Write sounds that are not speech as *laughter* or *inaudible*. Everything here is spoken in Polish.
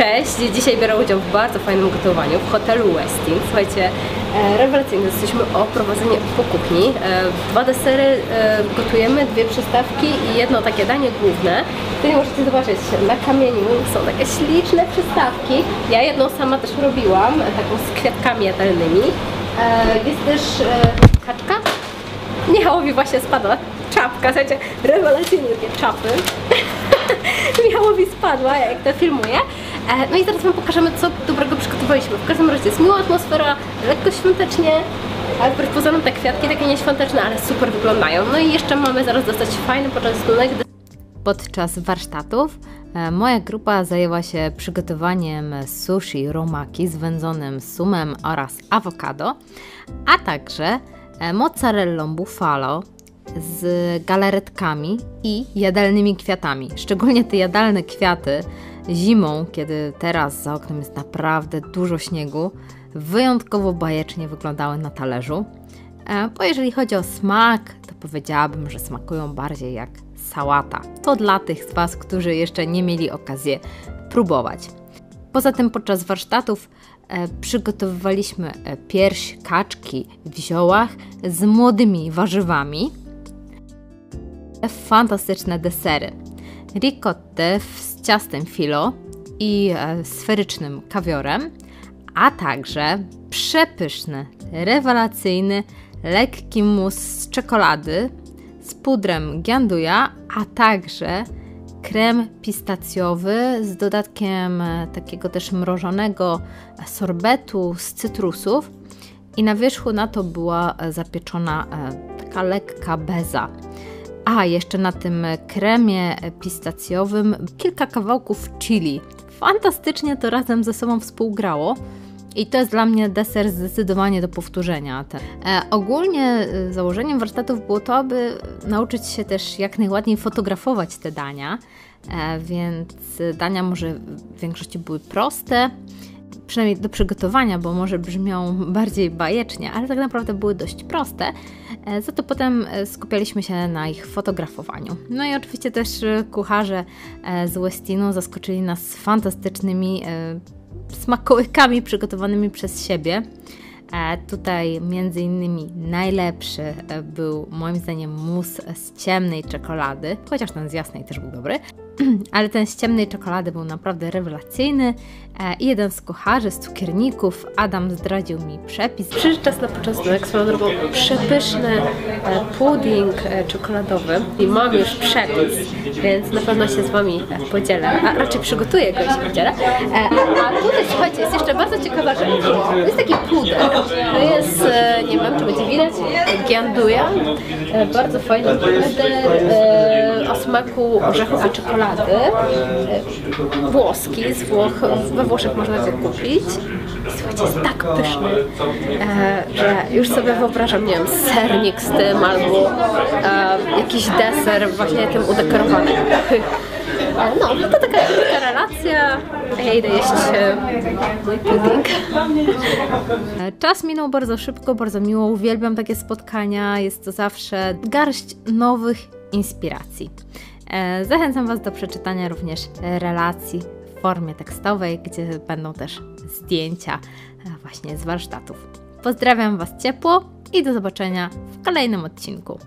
Cześć! Dzisiaj biorę udział w bardzo fajnym gotowaniu w hotelu Westin. Słuchajcie, e, rewelacyjnie jesteśmy o prowadzenie po kuchni. E, dwa desery e, gotujemy, dwie przystawki i jedno takie danie główne. Tutaj możecie zobaczyć, na kamieniu są takie śliczne przystawki. Ja jedną sama też robiłam, taką z kwiatkami jadalnymi. E, jest też e, kaczka. Michałowi właśnie spadła czapka, słuchajcie, rewelacyjne takie czapy. *laughs* Michałowi spadła, jak to filmuję. E, No i zaraz Wam pokażemy, co dobrego przygotowaliśmy. W każdym razie jest miła atmosfera, lekko świątecznie, ale wbrew pozorom te kwiatki takie nieświąteczne, ale super wyglądają. No i jeszcze mamy zaraz dostać fajny poczęstunek. Podczas warsztatów e, moja grupa zajęła się przygotowaniem sushi romaki z wędzonym sumem oraz awokado, a także e, mozzarellą buffalo z galaretkami i jadalnymi kwiatami. Szczególnie te jadalne kwiaty zimą, kiedy teraz za oknem jest naprawdę dużo śniegu, wyjątkowo bajecznie wyglądały na talerzu. E, Bo jeżeli chodzi o smak, to powiedziałabym, że smakują bardziej jak sałata. To dla tych z Was, którzy jeszcze nie mieli okazji próbować. Poza tym podczas warsztatów e, przygotowywaliśmy e, pierś kaczki w ziołach z młodymi warzywami. Fantastyczne desery. Ricotte z ciastem filo i e, sferycznym kawiorem, a także przepyszny, rewelacyjny, lekki mus z czekolady z pudrem gianduja, a także krem pistacjowy z dodatkiem e, takiego też mrożonego sorbetu z cytrusów i na wierzchu na to była e, zapieczona taka lekka beza. A, jeszcze na tym kremie pistacjowym kilka kawałków chili. Fantastycznie to razem ze sobą współgrało. I to jest dla mnie deser zdecydowanie do powtórzenia. E, ogólnie e, założeniem warsztatów było to, aby nauczyć się też jak najładniej fotografować te dania, e, więc dania może w większości były proste, przynajmniej do przygotowania, bo może brzmią *laughs* bardziej bajecznie, ale tak naprawdę były dość proste. E, Za to potem e, skupialiśmy się na ich fotografowaniu. No i oczywiście też e, kucharze z Westinu zaskoczyli nas fantastycznymi smakołykami przygotowanymi przez siebie. Tutaj między innymi najlepszy był moim zdaniem mus z ciemnej czekolady, chociaż ten z jasnej też był dobry, *clears throat* ale ten z ciemnej czekolady był naprawdę rewelacyjny e, i jeden z kucharzy, z cukierników, Adam zdradził mi przepis. Przyszedł czas na poczęstunek, swoją drogą przepyszny e, pudding e, czekoladowy i mam już przepis, więc na pewno się z Wami podzielę, a raczej przygotuję go i się podzielę. A tutaj, słuchajcie, jest jeszcze bardzo ciekawa rzecz. To jest taki puder, to jest, nie wiem czy będzie widać, gianduja, bardzo fajny puder o smaku orzechu i czekolady, włoski, z Włoch, we Włoszech można go kupić. Słuchajcie, jest tak pyszny, e, że już sobie wyobrażam, nie wiem, sernik z tym albo e, jakiś deser właśnie tym udekorowany. *laughs* No, no to taka, taka relacja. Ja idę jeść e, pudding. Czas minął bardzo szybko, bardzo miło. Uwielbiam takie spotkania. Jest to zawsze garść nowych inspiracji. E, Zachęcam Was do przeczytania również relacji w formie tekstowej, gdzie będą też zdjęcia e, właśnie z warsztatów. Pozdrawiam Was ciepło i do zobaczenia w kolejnym odcinku.